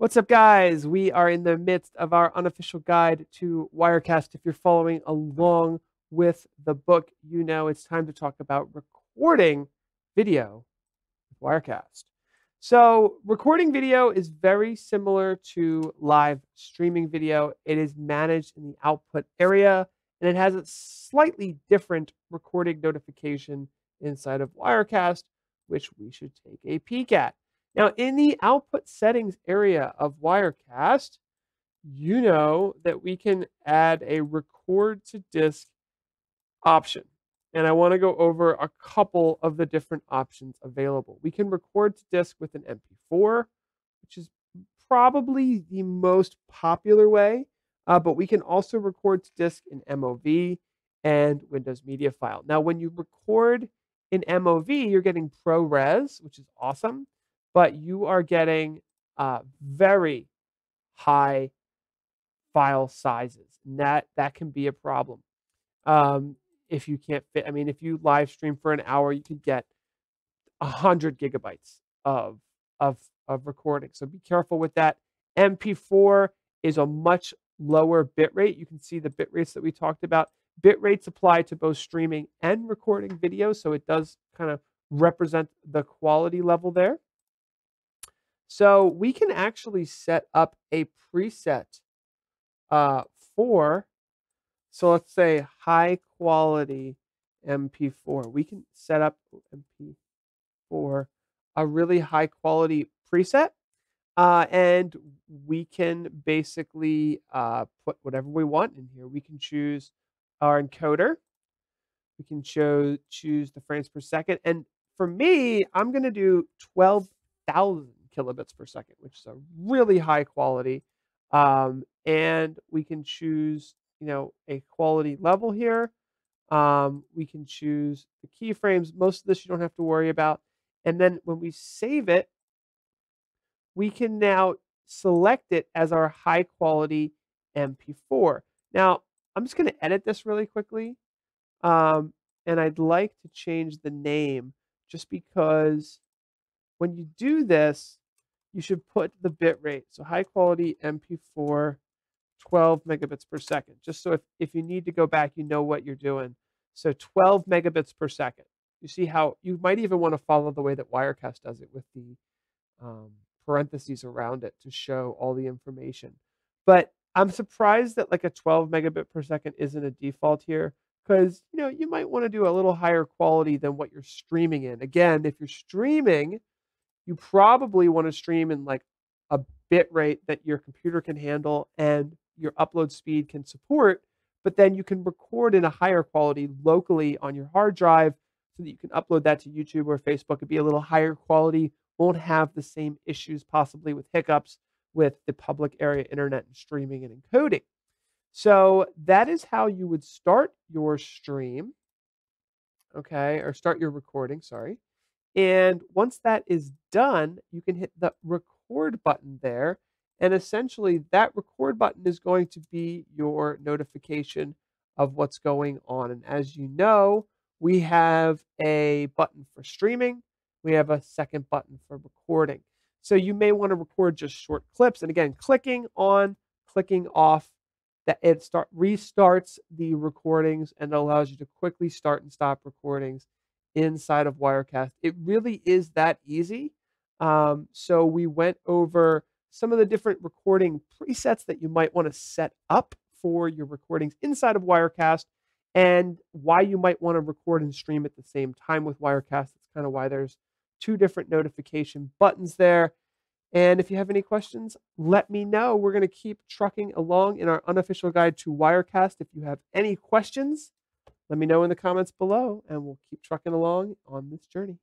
What's up, guys? We are in the midst of our unofficial guide to Wirecast. If you're following along with the book, you know it's time to talk about recording video with Wirecast. So, recording video is very similar to live streaming video. It is managed in the output area and it has a slightly different recording notification inside of Wirecast, which we should take a peek at. Now, in the output settings area of Wirecast, you know that we can add a record to disk option. And I want to go over a couple of the different options available. We can record to disk with an MP4, which is probably the most popular way, uh, but we can also record to disk in MOV and Windows Media File. Now, when you record in MOV, you're getting ProRes, which is awesome but you are getting uh, very high file sizes. And that that can be a problem. Um, if you can't fit, I mean, if you live stream for an hour, you could get a hundred gigabytes of of of recording. So be careful with that. MP4 is a much lower bit rate. You can see the bit rates that we talked about. Bit rates apply to both streaming and recording video, so it does kind of represent the quality level there. So we can actually set up a preset uh, for, so let's say high quality MP4. We can set up MP4 a really high quality preset. Uh, and we can basically uh, put whatever we want in here. We can choose our encoder. We can cho- choose the frames per second. And for me, I'm going to do 12,000 kilobits per second, which is a really high quality. Um, and we can choose, you know, a quality level here. Um, we can choose the keyframes. Most of this you don't have to worry about. And then when we save it, we can now select it as our high quality MP4. Now, I'm just going to edit this really quickly. Um, and I'd like to change the name just because when you do this, you should put the bit rate. So high quality MP4, 12 megabits per second, just so if, if you need to go back, you know what you're doing. So 12 megabits per second. You see how you might even want to follow the way that Wirecast does it with the um, parentheses around it to show all the information. But I'm surprised that like a 12 megabit per second isn't a default here because you know you might want to do a little higher quality than what you're streaming in. Again, if you're streaming, you probably want to stream in like a bit rate that your computer can handle and your upload speed can support, but then you can record in a higher quality locally on your hard drive so that you can upload that to YouTube or Facebook and be a little higher quality, won't have the same issues possibly with hiccups with the public area internet and streaming and encoding. So that is how you would start your stream, okay, or start your recording, sorry. And once that is done, you can hit the record button there. And essentially, that record button is going to be your notification of what's going on. And as you know, we have a button for streaming, we have a second button for recording. So you may want to record just short clips. And again, clicking on, clicking off, that it start restarts the recordings and allows you to quickly start and stop recordings inside of Wirecast. It really is that easy. Um, so we went over some of the different recording presets that you might want to set up for your recordings inside of Wirecast and why you might want to record and stream at the same time with Wirecast. That's kind of why there's two different notification buttons there. And if you have any questions, let me know. We're going to keep trucking along in our unofficial guide to Wirecast. If you have any questions, let me know in the comments below, and we'll keep trucking along on this journey.